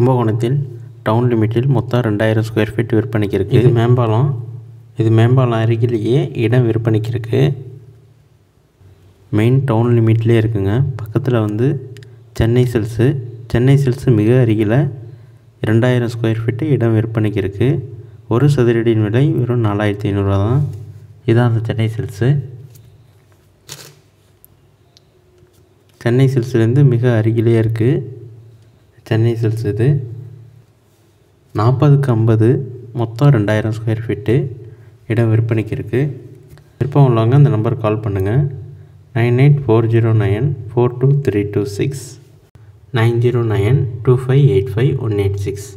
கும்பகோணத்தில் டவுன் லிமிட்டில் மொத்தம் ரெண்டாயிரம் ஸ்கொயர் ஃபீட் விற்பனைக்கு இருக்குது இது மேம்பாலம். இது மேம்பாலம் அருகிலேயே இடம் விற்பனைக்கு இருக்குது மெயின் டவுன் லிமிட்லேயே இருக்குங்க. பக்கத்தில் வந்து சென்னை சில்ஸு சென்னை சில்ஸு மிக அருகில் ரெண்டாயிரம் ஸ்கொயர் ஃபீட்டு இடம் விற்பனைக்கு இருக்குது ஒரு சதுரடியின் விலை வெறும் நாலாயிரத்தி ஐநூறுரூவா தான். இதான் அந்த சென்னை சில்ஸு சென்னை சில்ஸ்லேருந்து மிக அருகிலே இருக்குது சென்னை சில்ஸ் இது. நாற்பதுக்கு ஐம்பது மொத்தம் ரெண்டாயிரம் ஸ்கொயர் ஃபீட்டு இடம் விற்பனைக்கு இருக்குது விருப்பம் உள்ளவங்க அந்த நம்பர் கால் பண்ணுங்கள் nine eight four zero nine four two three two six nine zero nine two five eight five one eight six.